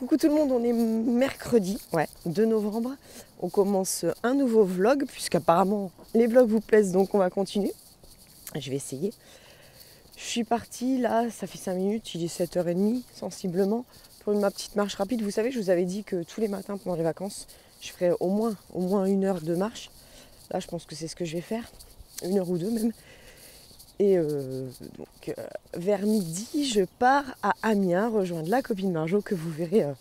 Coucou tout le monde, on est mercredi, ouais, 2 novembre. On commence un nouveau vlog, puisqu'apparemment les vlogs vous plaisent, donc on va continuer. Je vais essayer. Je suis partie là, ça fait 5 minutes, il est 7h30 sensiblement, pour ma petite marche rapide. Vous savez, je vous avais dit que tous les matins pendant les vacances, je ferais au moins, au moins une heure de marche. Là, je pense que c'est ce que je vais faire, une heure ou deux même. Et euh, donc, euh, vers midi, je pars à Amiens rejoindre la copine Marjo que vous verrez, euh,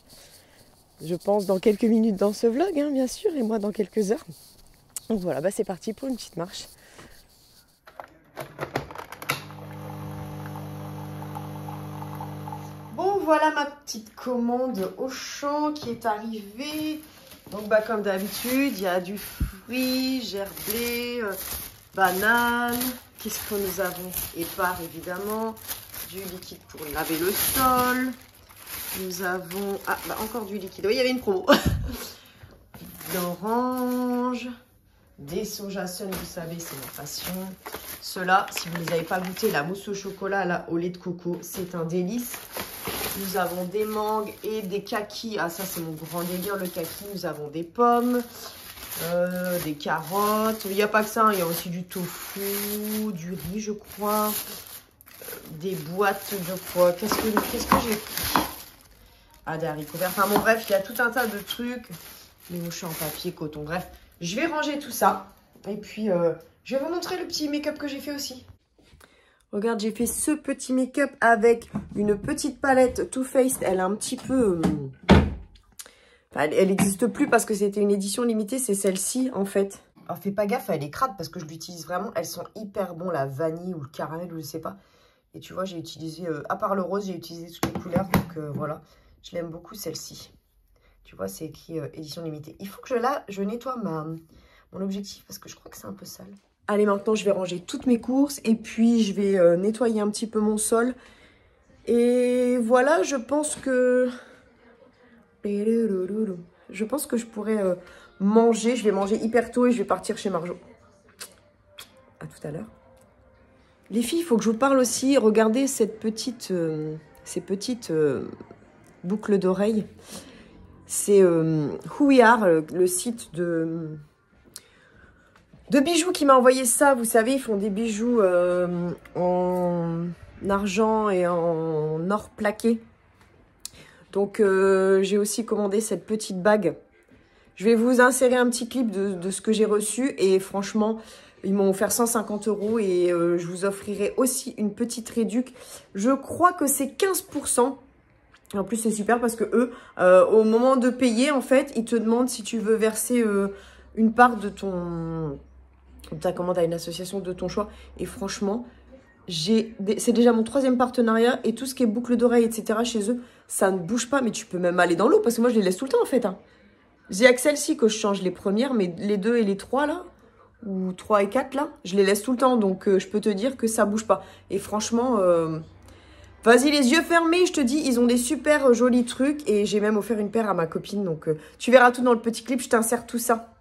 je pense, dans quelques minutes dans ce vlog, hein, bien sûr, et moi dans quelques heures. Donc voilà, bah, c'est parti pour une petite marche. Bon, voilà ma petite commande au champ qui est arrivée. Donc, bah, comme d'habitude, il y a du fruit, gerblé, banane Qu'est-ce que nous avons Épar, évidemment. Du liquide pour laver le sol. Nous avons... Ah, bah encore du liquide. Oui, il y avait une promo. D'orange. Des soja vous savez, c'est ma passion. Cela, si vous ne les avez pas goûté, la mousse au chocolat là, au lait de coco, c'est un délice. Nous avons des mangues et des kakis. Ah, ça, c'est mon grand délire, le kaki. Nous avons des pommes. Euh, des carottes. Il n'y a pas que ça, hein. il y a aussi du tofu, du riz, je crois. Euh, des boîtes de quoi Qu'est-ce que, qu'est-ce que j'ai Ah, des haricots verts. Enfin bon, bref, il y a tout un tas de trucs. Les mouches en papier, coton. Bref, je vais ranger tout ça. Et puis, euh, je vais vous montrer le petit make-up que j'ai fait aussi. Regarde, j'ai fait ce petit make-up avec une petite palette Too Faced. Elle est un petit peu elle n'existe plus parce que c'était une édition limitée, c'est celle-ci en fait. Alors fais pas gaffe, elle est crade parce que je l'utilise vraiment. Elles sont hyper bon, la vanille ou le caramel ou je sais pas. Et tu vois, j'ai utilisé, euh, à part le rose, j'ai utilisé toutes les couleurs. Donc euh, voilà, je l'aime beaucoup celle-ci. Tu vois, c'est écrit euh, édition limitée. Il faut que je, là, je nettoie ma, mon objectif parce que je crois que c'est un peu sale. Allez, maintenant, je vais ranger toutes mes courses et puis je vais nettoyer un petit peu mon sol. Et voilà, je pense que je pense que je pourrais euh, manger. Je vais manger hyper tôt et je vais partir chez Marjo. À tout à l'heure. Les filles, il faut que je vous parle aussi. Regardez cette petite, euh, ces petites euh, boucles d'oreilles. C'est Who We Are, le site de, de bijoux qui m'a envoyé ça. Vous savez, ils font des bijoux en argent et en or plaqué. Donc, euh, j'ai aussi commandé cette petite bague. Je vais vous insérer un petit clip de, ce que j'ai reçu. Et franchement, ils m'ont offert 150 euros. Et euh, je vous offrirai aussi une petite réduc. Je crois que c'est 15%. En plus, c'est super parce que eux, euh, au moment de payer, en fait, ils te demandent si tu veux verser une part de ton... ta commande à une association de ton choix. Et franchement, c'est déjà mon troisième partenariat et tout ce qui est boucle d'oreille, etc. chez eux, ça ne bouge pas. Mais tu peux même aller dans l'eau parce que moi, je les laisse tout le temps en fait. Hein. J'ai que celle-ci que je change les premières, mais les deux et les trois là, ou trois et quatre là, je les laisse tout le temps. Donc, euh, je peux te dire que ça bouge pas. Et franchement, euh, vas-y les yeux fermés, je te dis, ils ont des super jolis trucs. Et j'ai même offert une paire à ma copine. Donc, euh, tu verras tout dans le petit clip, je t'insère tout ça.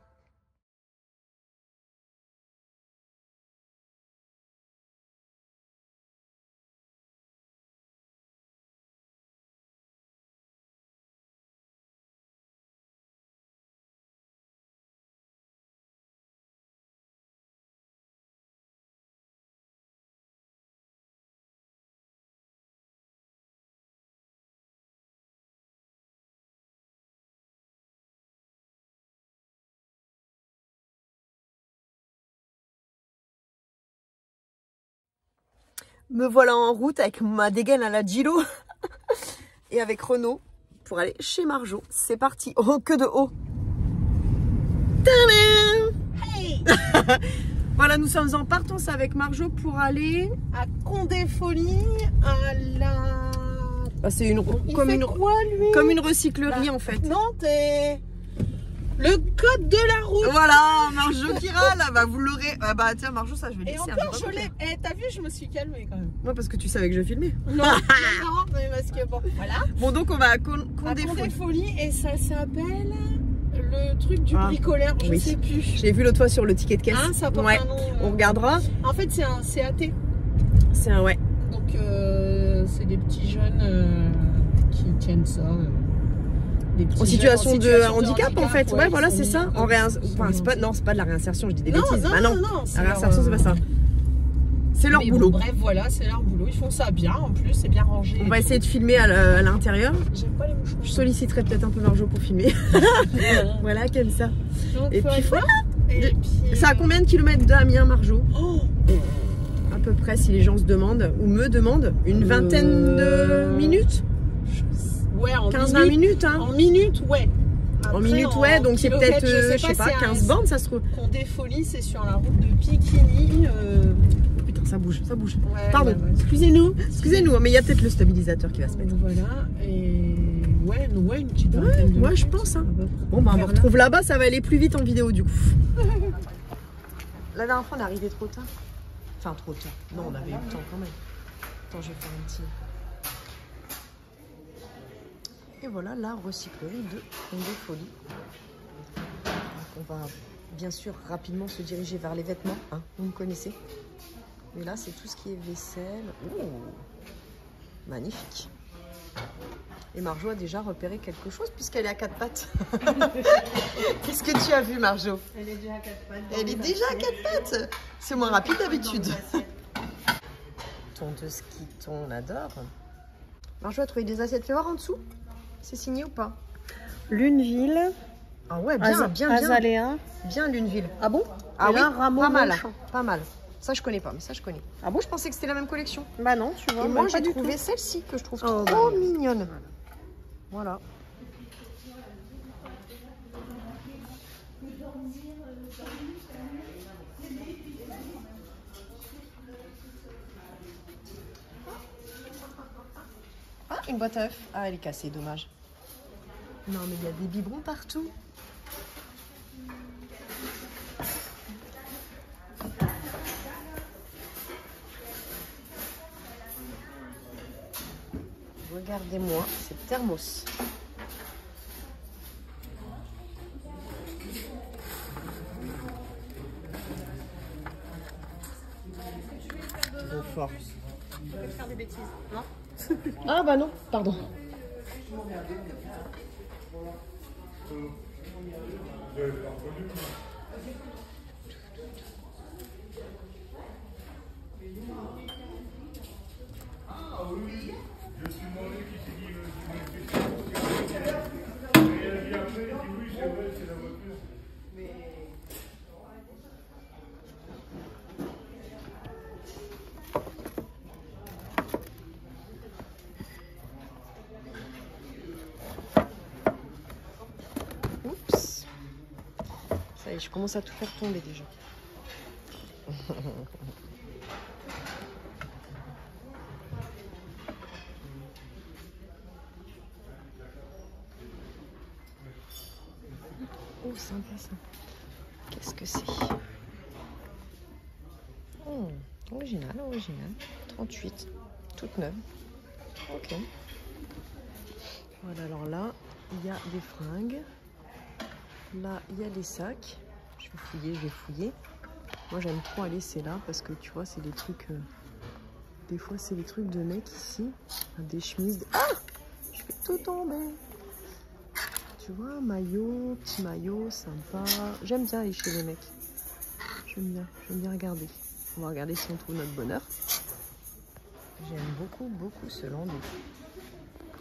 Me voilà en route avec ma dégaine à la Gilo et avec Renaud pour aller chez Marjo. C'est parti. Oh, que de haut. Hey voilà, nous sommes en partance avec Marjo pour aller à Condé Folie à la... Ah, c'est une, comme, une, comme une recyclerie bah, en fait. Non, t'es... Le code de la route. Voilà, Marjo qui râle. Bah, vous l'aurez. Ah, bah, tiens, Marjo, ça, je vais le Et encore, je l'ai. Eh, t'as vu, je me suis calmée quand même. Ouais, parce que tu savais que je filmais. Non, non, mais parce que bon, voilà. Bon, donc, on va à Condé Folie. Folie. Et ça s'appelle le truc du ah, bricoleur, je sais plus. J'ai vu l'autre fois sur le ticket de caisse. Ah, ça porte un nom. Euh, on regardera. En fait, c'est un CAT. C'est un, ouais. Donc, euh, c'est des petits jeunes euh, qui tiennent ça. En situation, de handicap, en fait. Ouais, voilà, c'est ça. En enfin, pas... Non, c'est pas de la réinsertion, je dis des Non, bêtises. non, Bah non, non, la réinsertion, c'est pas ça. C'est leur Mais boulot. bon, bref, voilà, c'est leur boulot. Ils font ça bien en plus, c'est bien rangé. On va essayer de filmer à l'intérieur. J'aime pas les mouchoirs. Je solliciterai peut-être un peu Marjo pour filmer. voilà, comme ça. Donc, Et puis voilà. Et puis... Ça a combien de kilomètres d'Amiens, Marjo? Oh, À peu près, si les gens se demandent, ou me demandent, une vingtaine de Euh, minutes? Ouais, en 15-20 minutes. hein En minutes, ouais. En minutes, en ouais, donc c'est peut-être, euh, je sais pas, c'est 15 un- bornes, ça se trouve. Compter folie, c'est sur la route de Piquigny. euh, Oh, putain, ça bouge, ça bouge. ouais, Pardon, ouais, ouais. excusez-nous, excusez-nous, mais il y a peut-être le stabilisateur qui va se mettre. Voilà, et ouais, ouais, une petite de ouais, je pense, hein. Bon, bah on me retrouve là-bas, ça va aller plus vite en vidéo du coup. La dernière fois, on est arrivé trop tard. Enfin, trop tard. Non, on avait eu le temps quand même. Attends, je vais faire un petit. Et voilà la recyclerie de Fond de Folie. Donc, on va bien sûr rapidement se diriger vers les vêtements. Hein, vous me connaissez. Mais là, c'est tout ce qui est vaisselle. Ouh, magnifique. Et Marjo a déjà repéré quelque chose puisqu'elle est à quatre pattes. Qu'est-ce que tu as vu, Marjo? Elle est déjà à quatre pattes. Elle est déjà à quatre pattes. C'est moins rapide d'habitude. Ton de ski, ton, on adore. Marjo a trouvé des assiettes. Fais voir en dessous. C'est signé ou pas Luneville, Ah ouais, bien, bien, bien. Azalea. Bien Luneville. Ah bon Ah Et là, oui, Rameau pas mal. Pas mal. Ça, je connais pas, mais ça, je connais. Ah bon Je pensais que c'était la même collection. Bah non, tu vois. Et moi, même pas j'ai trouvé celle-ci que je trouve Oh, trop bah. mignonne. Voilà. Ah, une boîte à œufs. Ah, elle est cassée, dommage. Non, mais il y a des biberons partout. Regardez-moi cette thermos. Trop fort. faire des bêtises, non? Ah bah non, pardon. Oups. Ça y est, je commence à tout faire tomber déjà. Oh, sympa ça. Qu'est-ce que c'est? Hmm, Original, original. 38. Toute neuve. Ok. Voilà, alors là, il y a des fringues. Là, il y a des sacs. Je vais fouiller, je vais fouiller. Moi, j'aime trop aller, c'est là, parce que tu vois, c'est des trucs... euh, Des fois, c'est des trucs de mecs ici. Des chemises. Ah Je fais tout tomber. Tu vois, maillot, petit maillot, sympa. J'aime bien aller chez les mecs. J'aime bien, j'aime bien regarder. On va regarder si on trouve notre bonheur. J'aime beaucoup, beaucoup ce landau.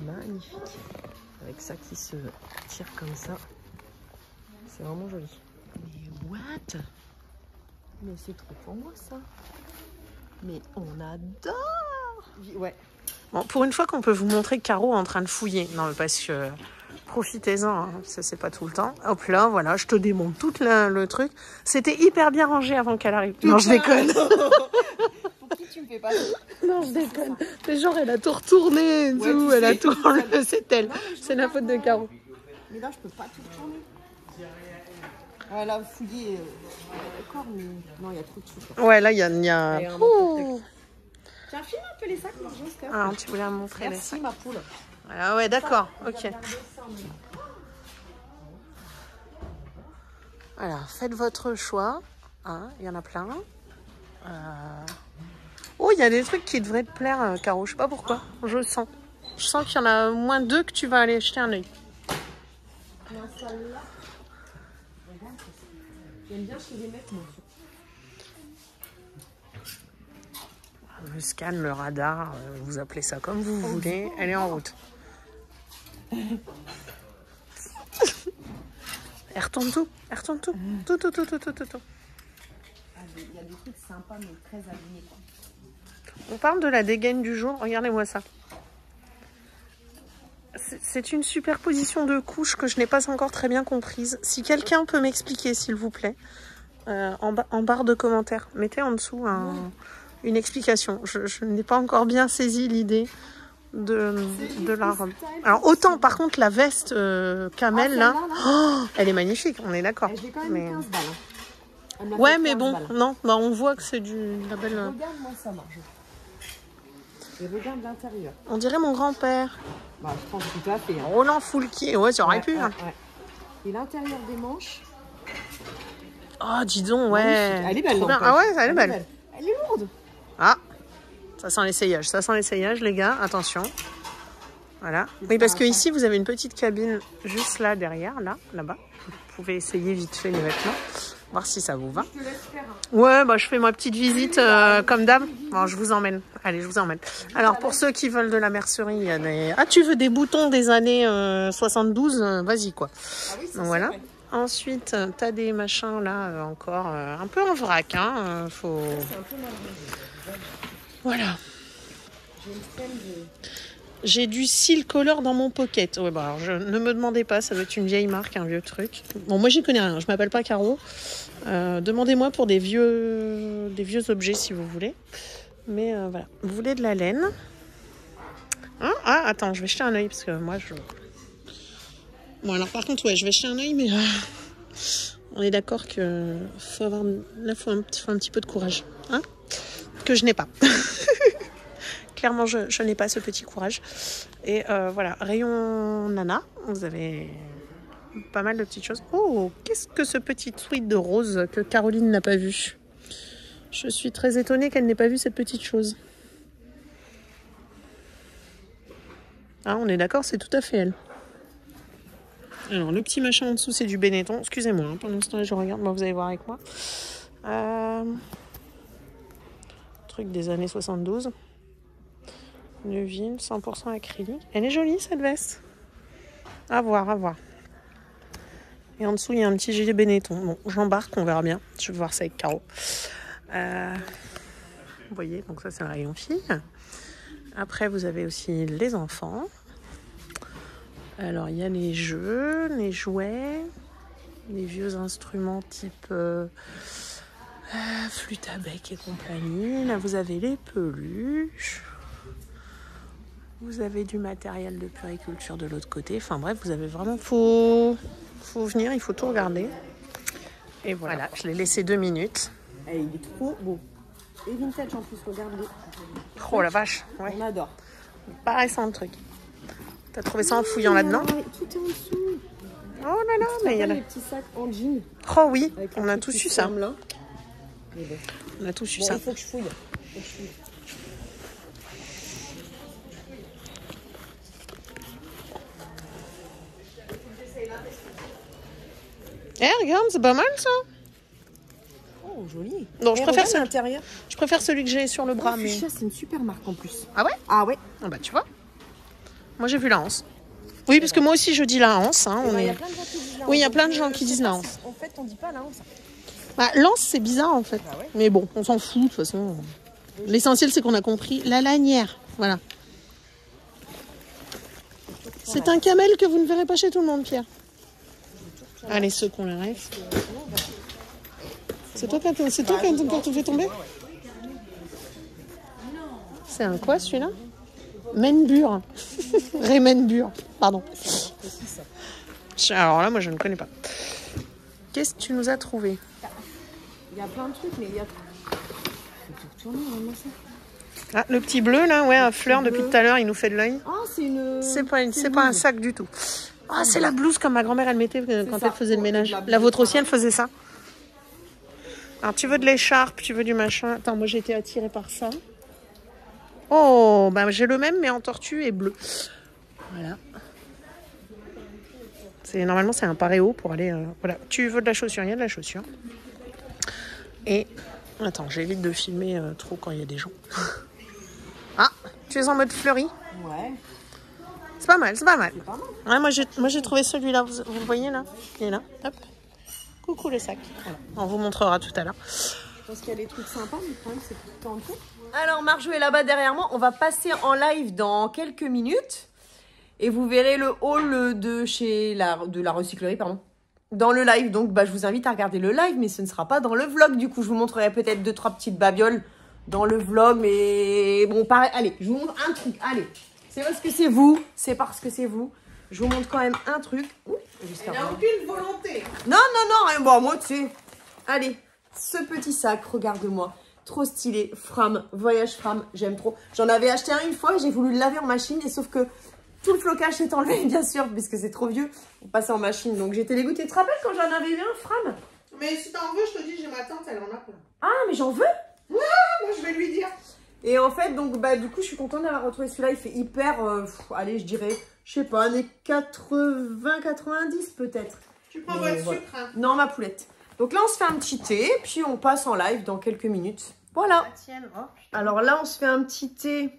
Magnifique. Avec ça qui se tire comme ça. C'est vraiment joli. Mais c'est trop pour moi ça. Mais on adore Ouais. Bon, pour une fois qu'on peut vous montrer Caro en train de fouiller. Non, mais parce que profitez-en, hein, ça c'est pas tout le temps. Hop là, voilà, je te démonte tout la- le truc. C'était hyper bien rangé avant qu'elle arrive. Non, je déconne. Pour qui tu me fais pas Non, je déconne. Mais genre, elle a tout retourné et Ouais, tout. Elle a tout enlevé. C'est elle. C'est la faute de Caro. Mais là, je peux pas tout tourner. Ah, là, fouiller. euh, D'accord, mais non, il y a trop de là. Ouais, là, il y a. il y a- Allez, un Ouh. Tiens, filme un peu les sacs, Marjo. Ah, tu voulais me montrer les Merci, sacs. ma poule. Ah ouais, d'accord. Ok. Voilà, faites votre choix. Hein, Il y en a plein. Euh, Oh, il y a des trucs qui devraient te plaire, euh, Caro. Je sais pas pourquoi. Je sens. Je sens qu'il y en a au moins deux que tu vas aller jeter un œil. celle-là. J'aime bien chez les mecs, moi. Le scan, le radar, euh, vous appelez ça comme vous voulez. Elle est en route. Elle retourne tout. Elle retourne tout. Tout, tout, tout, tout, tout, tout, tout. Ah, Il y a des trucs sympas, mais très abîmés. On parle de la dégaine du jour. Regardez-moi ça. C'est- une superposition de couches que je n'ai pas encore très bien comprise. Si quelqu'un peut m'expliquer, s'il vous plaît, euh, en, ba- en barre de commentaires, mettez en dessous un- une explication. Je, je n'ai pas encore bien saisi l'idée de, de la robe. Alors autant, par contre, la veste euh, camel, Ah, là, oh, elle est magnifique, on est d'accord. J'ai quand même Mais- 15 balles. hein. Ouais, mais 15 bon, non, bah, on voit que c'est du la belle. Ça. Et regarde l'intérieur. On dirait mon grand-père. Bah, je pense tout à fait. hein. Roland Foulquier, ouais, ça aurait Ouais, pu. ouais, hein. ouais. Et l'intérieur des manches? Oh, dis donc, ouais. Elle est belle, n'empêche. Ah ouais, elle est belle. Elle est lourde. Ah, ça sent l'essayage. Ça sent l'essayage, les gars. Attention. Voilà. Oui, parce que ici, vous avez une petite cabine juste là, derrière, là, là-bas. Vous pouvez essayer vite fait les vêtements, voir si ça vous va. Je te laisse faire. hein. Ouais, bah, je fais ma petite visite euh, comme d'hab. Bon, je vous emmène. Allez, je vous emmène. Alors, pour ceux qui veulent de la mercerie, il y a des... Ah, tu veux des boutons des années euh, 72 euh, Vas-y, quoi. Ah oui, ça, voilà. Ensuite, euh, t'as des machins là euh, encore euh, un peu en vrac. Hein, euh, faut... Voilà. J'ai une. J'ai du Seal Color dans mon pocket. Ouais, bah, alors, je, ne me demandez pas, ça doit être une vieille marque, un vieux truc. Bon, moi j'y connais rien, je m'appelle pas Caro. Euh, Demandez-moi pour des vieux, des vieux objets si vous voulez. Mais euh, voilà. Vous voulez de la laine? Hein? Ah, attends, je vais jeter un œil parce que moi je. Bon, alors par contre, ouais, je vais jeter un œil, mais euh, on est d'accord que faut avoir. Là, faut un, faut un petit peu de courage. Hein? Que je n'ai pas. Clairement, je, n'ai pas ce petit courage. Et euh, voilà, rayon nana, vous avez pas mal de petites choses. Oh, qu'est-ce que ce petit tweet de rose que Caroline n'a pas vu? Je suis très étonnée qu'elle n'ait pas vu cette petite chose. Ah, on est d'accord, c'est tout à fait elle. Alors, le petit machin en dessous, c'est du Benetton. Excusez-moi, hein, pendant ce temps, je regarde. Bon, vous allez voir avec moi. Euh, Truc des années 72. Neuville, 100% acrylique. Elle est jolie cette veste. À voir, à voir. Et en dessous, il y a un petit gilet Benetton. Bon, j'embarque, on verra bien. Je vais voir ça avec Caro. Euh, Vous voyez, donc ça, c'est un rayon fille. Après, vous avez aussi les enfants. Alors, il y a les jeux, les jouets, les vieux instruments type euh, euh, flûte à bec et compagnie. Là, vous avez les peluches. Vous avez du matériel de puriculture de l'autre côté. Enfin bref, vous avez vraiment... Faut, faut venir, il faut tout regarder. Et voilà, je l'ai laissé deux minutes. Eh, il est trop beau. Et vintage en plus, regarde-le. Oh la vache, ouais. On adore. Pas récent le truc. T'as trouvé ça en fouillant là-dedans Tout est en dessous. Oh là là, mais il y a les petits sacs en jean. Oh oui, on a tous eu ça. bon. On a tous eu Bon, ça. il faut que je fouille. Faut que je fouille. Eh regarde, c'est pas mal ça. Oh, joli. Non, je Et préfère ça. l'intérieur. Je préfère celui que j'ai sur le bras, Oh, mais... Fuchsia, c'est une super marque en plus. Ah ouais? Ah ouais Ah bah tu vois. Moi j'ai vu la hanse. Oui, parce que moi aussi je dis la hanse. Hein, Eh on ben, Il est- y a plein de gens qui disent la Oui, il y a plein de gens qui disent la hanse. En fait, on dit pas la hanse. Bah, lance, c'est bizarre en fait. Ah ouais Mais bon, on s'en fout de toute façon. L'essentiel, c'est qu'on a compris la lanière. Voilà. C'est un camel que vous ne verrez pas chez tout le monde, Pierre. Allez, ceux qu'on les rêve. C'est toi qui as tout fait tomber? C'est un quoi celui-là? Menbur. Rémenbur. Pardon. Alors là, moi, je ne connais pas. Qu'est-ce que tu nous as trouvé? Il y a plein de trucs, mais il y a. Ah, le petit bleu là, ouais, à fleur depuis tout à l'heure, il nous fait de l'œil. Ah, c'est une. C'est pas, une- un sac du tout. Ah, c'est la blouse comme ma grand-mère elle mettait quand ça. elle faisait le ménage. la vôtre aussi, elle faisait ça. Alors, tu veux de l'écharpe, tu veux du machin. Attends, moi j'ai été attirée par ça. Oh, bah j'ai le même, mais en tortue et bleu. Voilà. C'est normalement c'est un paréo pour aller. euh, voilà, tu veux de la chaussure, il y a de la chaussure. Et attends, j'évite de filmer euh, trop quand il y a des gens. Ah, tu es en mode fleuri. Ouais. C'est pas mal, c'est pas mal. C'est pas mal. Ouais, moi j'ai moi j'ai trouvé celui-là. Vous, vous le voyez là? Il est là. Hop. Coucou le sac. Voilà. On vous montrera tout à l'heure. Je pense qu'il y a des trucs sympas, mais le problème, c'est tout le temps en tout. Alors, Marjo est là-bas derrière moi. On va passer en live dans quelques minutes. Et vous verrez le hall de chez la, de la recyclerie, pardon. Dans le live. Donc, bah, je vous invite à regarder le live, mais ce ne sera pas dans le vlog. Du coup, je vous montrerai peut-être deux, trois petites babioles dans le vlog. Mais bon, pareil. Allez, je vous montre un truc. Allez. C'est parce que c'est vous. C'est parce que c'est vous. Je vous montre quand même un truc. Ouh, Il n'a pas. aucune volonté. Non, non, non, bon, moi, tu sais. Allez, ce petit sac, regarde-moi. Trop stylé. Fram, voyage Fram, j'aime trop. J'en avais acheté un une fois, j'ai voulu le laver en machine, et sauf que tout le flocage s'est enlevé, bien sûr, puisque c'est trop vieux pour passer en machine. Donc j'étais dégoûtée. Tu te rappelles quand j'en avais eu un Fram? Mais si t'en veux, je te dis, j'ai ma tante, elle en a plein. Ah, mais j'en veux? Moi, je vais lui dire. Et en fait, donc, bah, du coup, je suis contente d'avoir retrouvé celui-là. Il fait hyper, euh, pff, allez, je dirais, je sais pas, années 80, 90 peut-être. Tu prends votre voilà. sucre. Hein. Non, ma poulette. Donc là, on se fait un petit thé, puis on passe en live dans quelques minutes. Voilà. Tienne. Oh. Alors là, on se fait un petit thé.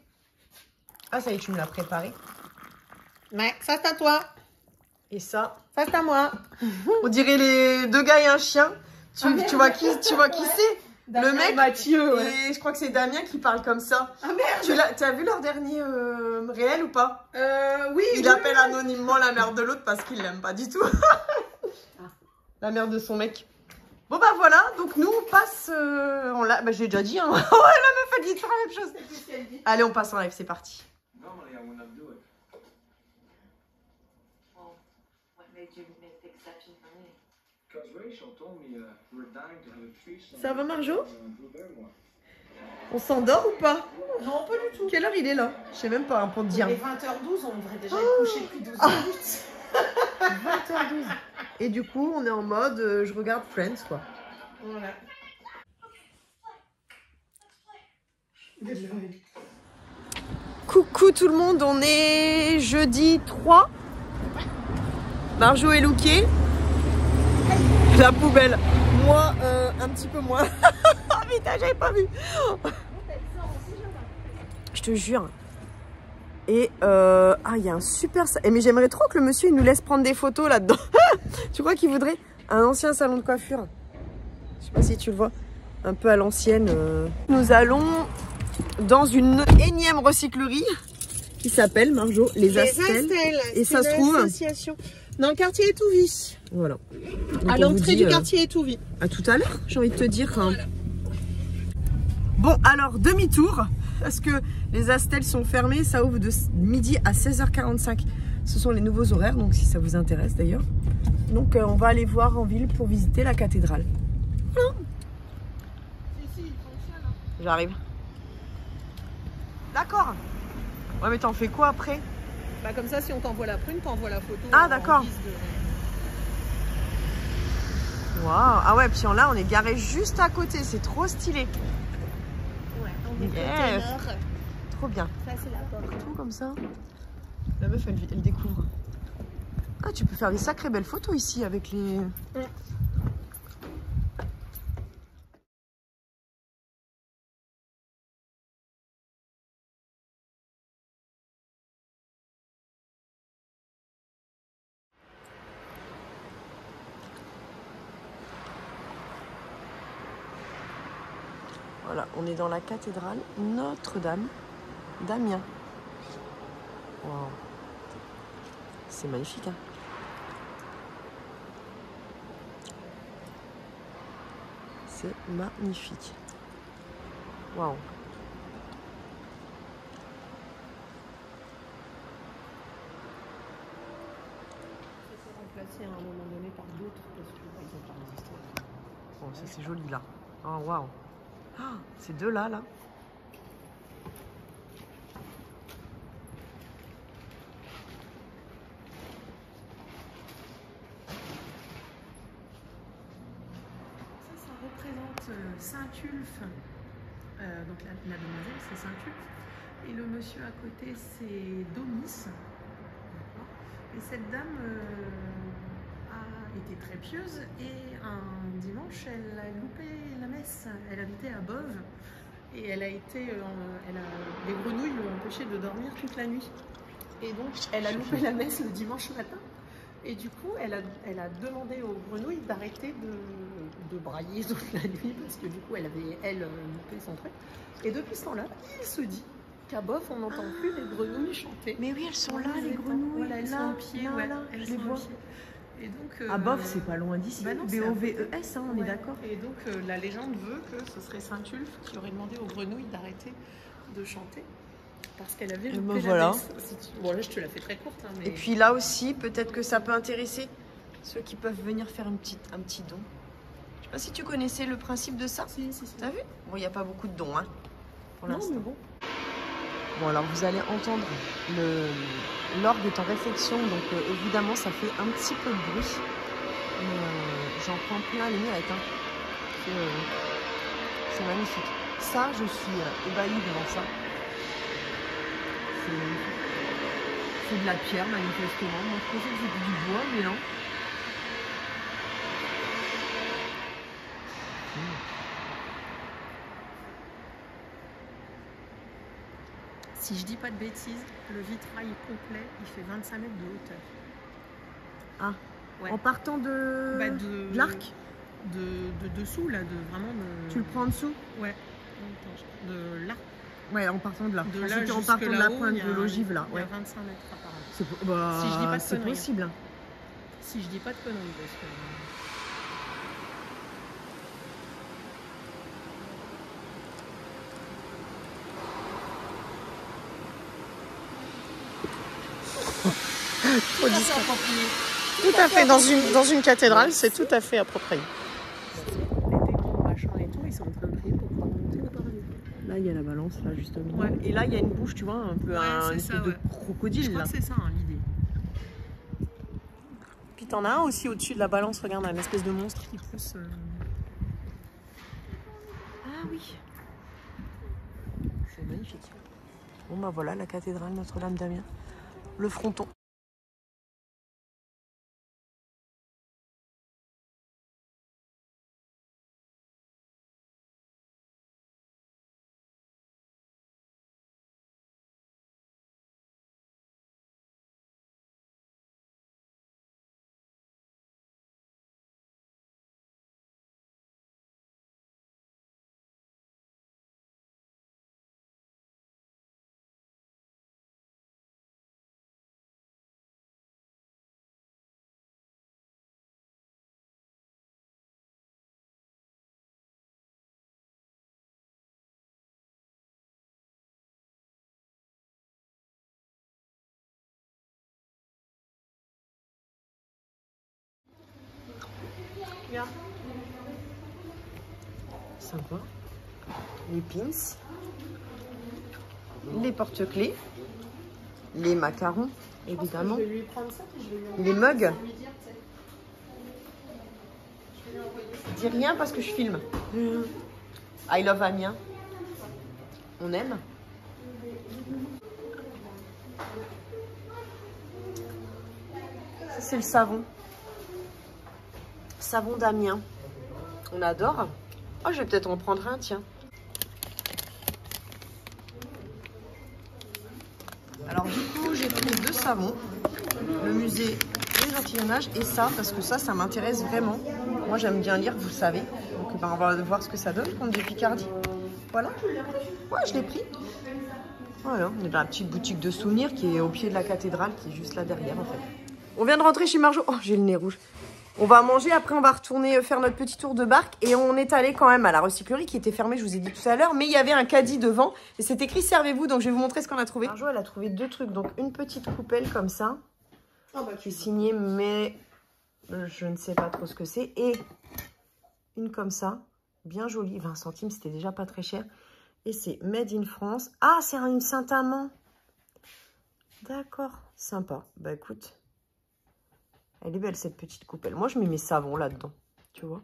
Ah, ça y est, tu me l'as préparé. Ouais, ça c'est à toi. Et ça, Ça c'est à moi. on dirait les deux gars et un chien. Tu, Ah, tu vois qui, tu vois qui Ouais. c'est? Le mec, Mathieu, Et je crois que c'est Damien qui parle comme ça. Ah merde. Tu as vu leur dernier euh, réel ou pas? Euh, oui. Il oui, appelle anonymement la mère de l'autre parce qu'il l'aime pas du tout. la mère de son mec. Bon bah voilà, donc nous on passe euh, en live. Bah j'ai déjà dit, hein. ouais, la meuf a dit toujours la même chose. Qu'est-ce qu'elle dit Allez, on passe en live, c'est parti. Ça va, Marjo? Uh. On s'endort ou pas? Non, pas du tout. Quelle heure il est là? Je sais même pas pour te dire. Il est 20h12, on devrait déjà être couché depuis 12 minutes. 20h12. Et du coup, on est en mode euh, je regarde Friends quoi. Voilà. Coucou tout le monde, on est jeudi 3. Marjo est lookée. La poubelle. Moi, euh, un petit peu moins. oh putain, j'avais pas vu. Je te jure. Et euh, ah, il y a un super. sa- Eh, mais j'aimerais trop que le monsieur il nous laisse prendre des photos là-dedans. tu crois qu'il voudrait un ancien salon de coiffure? Je sais pas si tu le vois. Un peu à l'ancienne. euh. Nous allons dans une énième recyclerie qui s'appelle Marjo les Astels. Et ça se trouve association. Dans le quartier Étouvie. Voilà. Donc, À l'entrée du euh, quartier Étouvie. À tout à l'heure, j'ai envie de te dire. hein. Bon, alors demi-tour, parce que les Astels sont fermés, ça ouvre de midi à 16h45. Ce sont les nouveaux horaires, donc si ça vous intéresse d'ailleurs. Donc euh, on va aller voir en ville pour visiter la cathédrale. Voilà. J'arrive. D'accord. Ouais, mais t'en fais quoi après? Bah comme ça, si on t'envoie la prune, t'envoies la photo. Ah, d'accord. de- Waouh Ah ouais, puis là on est garé juste à côté, c'est trop stylé. Ouais, on est Yes. Trop bien. Ça, c'est la porte. tout comme ça. La meuf, elle, elle découvre. Ah, tu peux faire des sacrées belles photos ici avec les on est dans la cathédrale Notre-Dame d'Amiens. C'est magnifique, hein C'est magnifique. Waouh. remplacé à un moment donné par d'autres parce qu'ils n'ont pas résisté. Bon, ça c'est joli là. Oh, waouh. Ces deux là. Ça, ça représente euh, Saint-Ulphe. Euh, donc la, la demoiselle, c'est Saint-Ulphe. Et le monsieur à côté, c'est Domis. Et cette dame, euh, était très pieuse et un dimanche, elle a loupé la messe. Elle habitait à Bove et elle a été, euh, elle a, les grenouilles l'ont empêchée de dormir toute la nuit. Et donc, elle a loupé la messe le dimanche matin. Et du coup, elle a, elle a demandé aux grenouilles d'arrêter de, de brailler toute la nuit parce que du coup, elle avait, elle, loupé son truc. Et depuis ce temps-là, il se dit qu'à Bof, on n'entend plus les grenouilles chanter. Mais oui, elles sont là, les grenouilles. Voilà, elles sont en pied, là, ouais, là, elles je les vois. Et donc, À euh, Bof, c'est pas loin d'ici. bah B-O-V-E-S, hein, on est d'accord. Et donc euh, la légende veut que ce serait Saint-Ulphe qui aurait demandé aux grenouilles d'arrêter de chanter parce qu'elle avait Eh loupé ben la voilà. messe. Si tu- Bon là je te la fais très courte. hein, mais... Et puis là aussi, peut-être que ça peut intéresser ceux qui peuvent venir faire une petite, un petit don. Je sais pas si tu connaissais le principe de ça. Si, si, si. T'as vu? Bon, il n'y a pas beaucoup de dons, hein, pour l'instant. Bon, alors vous allez entendre le l'orgue est en réflexion, donc euh, évidemment ça fait un petit peu de bruit. Mais euh, j'en prends plein les mirettes. Hein. C'est euh, c'est magnifique. Ça, je suis euh, ébahie devant ça. C'est de la pierre, manifestement. Moi, je pensais que c'était du bois, mais non. Si je dis pas de bêtises, le vitrail complet il fait 25 mètres de hauteur. Ah. Ouais. En partant de, Bah, de, de l'arc, de, de dessous là, de vraiment de. tu le prends en dessous Ouais. De là. Ouais, en partant de là. De là c'était en partant de la pointe de l'ogive là. Il y a Ouais. 25 mètres apparemment. C'est bah, Si je dis pas de c'est conneries. possible. hein. Si je dis pas de conneries parce que. Tout à fait, dans une, dans une cathédrale, c'est tout à fait approprié. machin et tout, ils sont en train de prier pour pouvoir monter au paradis. Là, il y a la balance, là, juste au milieu. Ouais. Et là, il y a une bouche, tu vois, un peu Ouais, un ça, de ouais. Je crocodile, crois là. que c'est ça hein, l'idée. Puis t'en as un aussi au-dessus de la balance, regarde, un espèce de monstre qui pousse. euh, Ah oui. C'est magnifique. Bon, bah voilà, la cathédrale Notre-Dame d'Amiens. Le fronton. Sympa. Les pins. Les porte-clés. Les macarons, évidemment. Je vais lui prendre ça puis je vais lui Les mugs. Dis rien parce que je filme. I love Amiens. On aime. C'est le savon. Savon d'Amiens. On adore. Oh, je vais peut-être en prendre un, tiens. Alors, du coup, j'ai pris deux savons. Le musée des gentilhommages et ça, parce que ça, ça m'intéresse vraiment. Moi, j'aime bien lire, vous le savez. Donc, ben, on va voir ce que ça donne, compte de Picardie. Voilà. Ouais, je l'ai pris. Voilà, on est dans la petite boutique de souvenirs qui est au pied de la cathédrale, qui est juste là derrière, en fait. On vient de rentrer chez Marjo. Oh, j'ai le nez rouge. On va manger, après on va retourner faire notre petit tour de barque et on est allé quand même à la recyclerie qui était fermée, je vous ai dit tout à l'heure, mais il y avait un caddie devant et c'est écrit servez-vous, donc je vais vous montrer ce qu'on a trouvé. Marjo, elle a trouvé deux trucs, donc une petite coupelle comme ça, qui est signée, mais je ne sais pas trop ce que c'est, et une comme ça, bien jolie, 20 centimes, c'était déjà pas très cher, et c'est Made in France. Ah, c'est une Saint-Amand D'accord, sympa. Bah écoute, elle est belle cette petite coupelle. Moi, je mets mes savons là-dedans, tu vois.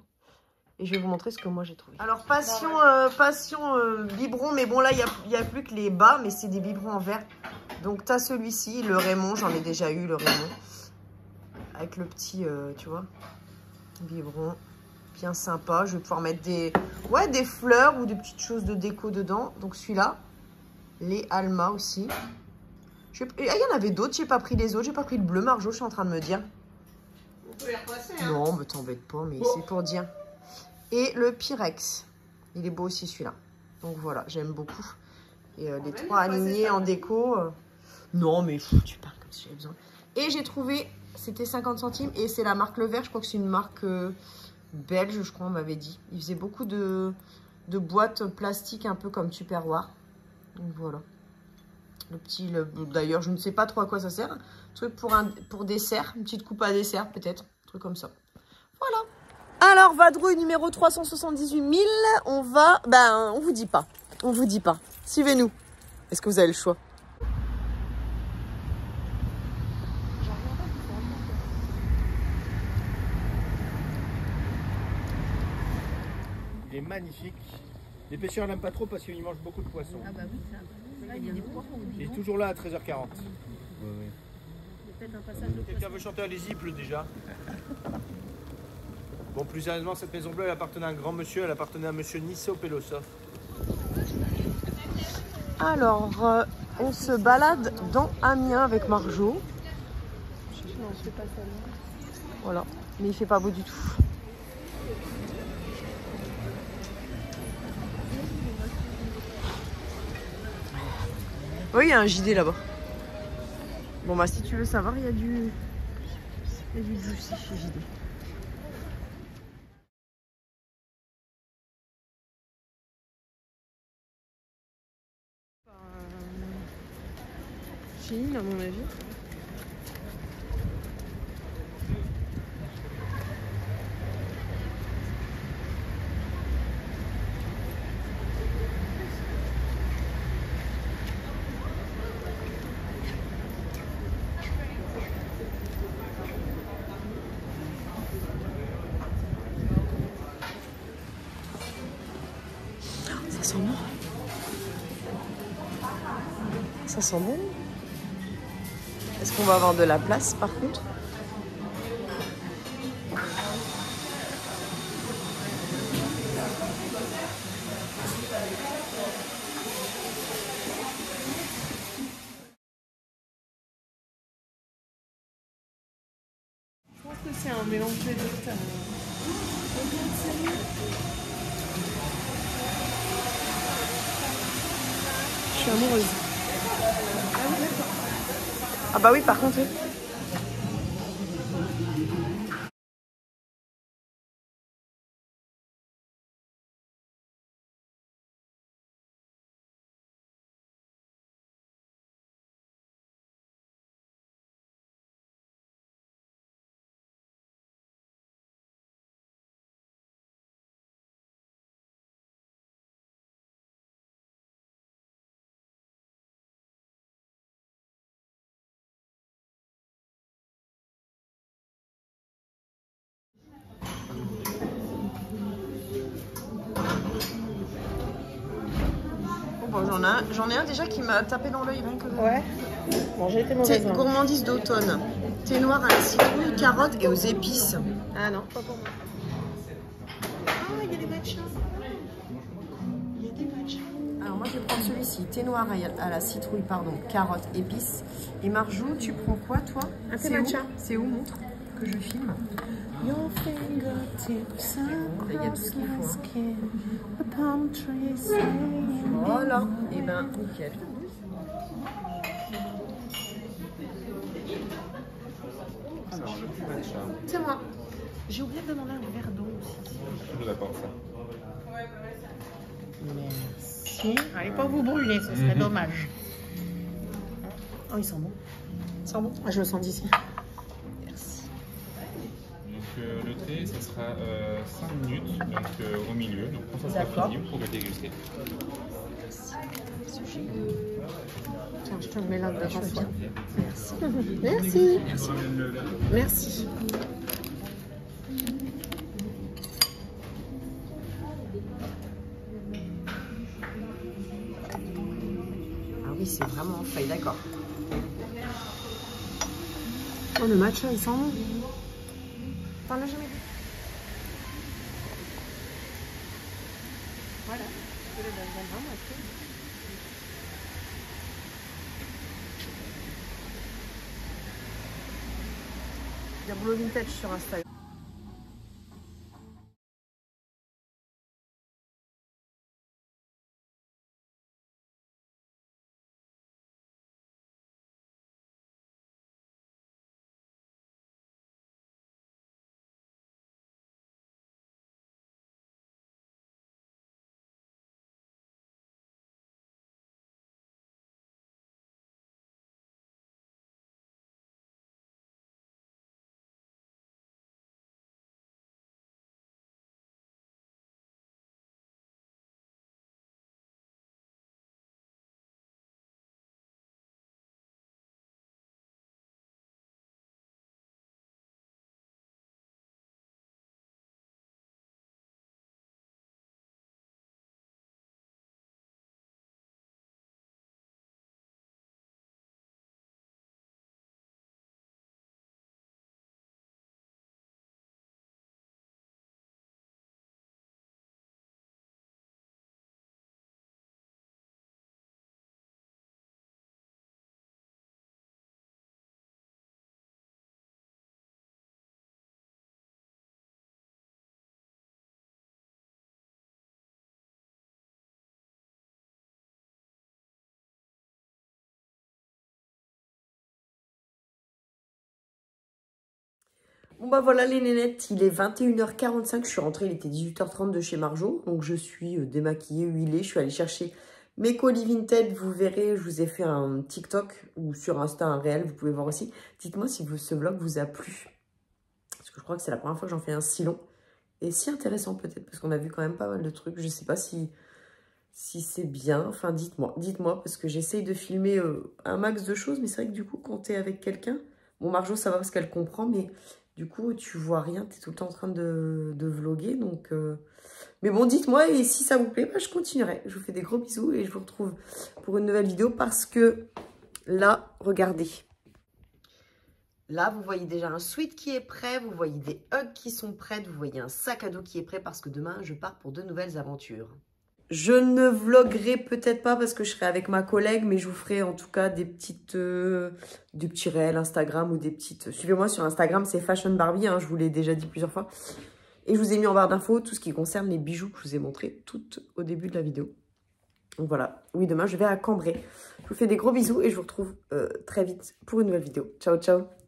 Et je vais vous montrer ce que moi j'ai trouvé. Alors, passion, euh, passion euh, biberon, mais bon, là, il n'y a, plus que les bas, mais c'est des biberons en verre. Donc, tu as celui-ci, le Raymond, j'en ai déjà eu, le Raymond. avec le petit, euh, tu vois, biberon. Bien sympa. Je vais pouvoir mettre des, ouais, des fleurs ou des petites choses de déco dedans. Donc celui-là. Les Alma aussi. Ah, Il y en avait d'autres, j'ai pas pris les autres. J'ai pas pris le bleu, Marjo, je suis en train de me dire. Les repasser, hein. Non, mais t'embête pas, mais c'est pour dire. Et le Pyrex. Il est beau aussi celui-là. Donc voilà, j'aime beaucoup. Et euh, les va trois alignés en déco. euh, Non, mais tu parles comme si j'avais besoin. Et j'ai trouvé, c'était 50 centimes. Et c'est la marque Le Vert, je crois que c'est une marque euh, belge, je crois, on m'avait dit. Ils faisaient beaucoup de, de boîtes plastiques, un peu comme Tupperware. Donc voilà. Le petit, le- d'ailleurs, je ne sais pas trop à quoi ça sert. Un truc pour, un, pour dessert, une petite coupe à dessert peut-être. Un truc comme ça. Voilà. Alors, vadrouille numéro 378 000. On va. Ben, on vous dit pas. On vous dit pas. Suivez-nous. Est-ce que vous avez le choix? Il est magnifique. Les pêcheurs l'aiment pas trop parce qu'il mange beaucoup de poissons. Ah bah oui, ça. Là, il y a des poissons. Il est toujours là à 13h40. Peut-être un passage de Quelqu'un veut chanter Allez-y, il pleut déjà. Bon, plus sérieusement, cette maison bleue, elle appartenait à un grand monsieur, elle appartenait à monsieur Nisso Pelosa. Alors, euh, on se balade dans Amiens avec Marjo. Voilà. Mais il fait pas beau du tout. Oui, il y a un JD là-bas. Bon, bah, si tu veux savoir, il y a du. Il y a du juicy chez JD. Chine, à mon avis. Ça sent bon. Ça Est-ce qu'on va avoir de la place par contre? Je pense que c'est un mélange des deux. Je suis amoureuse. Ah bah oui, par contre, oui. J'en ai, un- déjà qui m'a tapé dans l'œil. Ouais. Bon, j'ai été mauvaise. hein. gourmandise d'automne. Thé noir à la citrouille, carottes et aux épices. Ah non, pas pour moi. Ah, il y a des matchas. Il y a des matchas. Alors moi je vais prendre celui-ci, thé noir à- la citrouille, pardon, carottes, épices. Et Marjou, tu prends quoi toi? Un thé C'est où? matcha. C'est où montre que je filme? Your fingertips Il y a tout ce qu'il faut. hein. Voilà, et ben nickel. Alors, le petit matcha, C'est moi. J'ai oublié de demander un verre d'eau aussi. je vous apporte ça. Merci. Allez pas vous brûler, ce serait dommage. Oh, ils sont bons. Ils sont bons Ah, Je le sens d'ici. Sera 5 minutes donc, euh, au milieu. Donc, quand ça sera fini, vous pouvez déguster. Tiens, je te le mets là. Merci. Merci. Le. Merci. Ah oui, c'est vraiment en feuille, d'accord. Oh, le matcha, il sent bon. T'en as jamais vu Voilà. Je le donne maintenant, moi, tu sais. Il y a Boulot Vintage sur Instagram. Bon bah voilà les nénettes, il est 21h45, je suis rentrée, il était 18h30 de chez Marjo, donc je suis euh, démaquillée, huilée, je suis allée chercher mes colis Vinted, vous verrez, je vous ai fait un TikTok ou sur Insta un réel, vous pouvez voir aussi. Dites-moi si ce vlog vous a plu, parce que je crois que c'est la première fois que j'en fais un si long, et si intéressant peut-être, parce qu'on a vu quand même pas mal de trucs, je sais pas si, c'est bien, enfin dites-moi, dites-moi, parce que j'essaye de filmer euh, un max de choses, mais c'est vrai que du coup, quand t'es avec quelqu'un, bon Marjo ça va parce qu'elle comprend, mais du coup, tu vois rien, tu es tout le temps en train de, de vlogger. Donc, euh, Mais bon, dites-moi, et si ça vous plaît, bah, je continuerai. Je vous fais des gros bisous et je vous retrouve pour une nouvelle vidéo parce que là, regardez. Là, vous voyez déjà un sweat qui est prêt, vous voyez des hugs qui sont prêts, vous voyez un sac à dos qui est prêt parce que demain, je pars pour de nouvelles aventures. Je ne vloguerai peut-être pas parce que je serai avec ma collègue, mais je vous ferai en tout cas des petites, euh, des petits réels Instagram ou des petites... Suivez-moi sur Instagram, c'est Fashion Barbie, hein, je vous l'ai déjà dit plusieurs fois. Et je vous ai mis en barre d'infos tout ce qui concerne les bijoux que je vous ai montré tout au début de la vidéo. Donc voilà, oui demain je vais à Cambrai. Je vous fais des gros bisous et je vous retrouve euh, très vite pour une nouvelle vidéo. Ciao ciao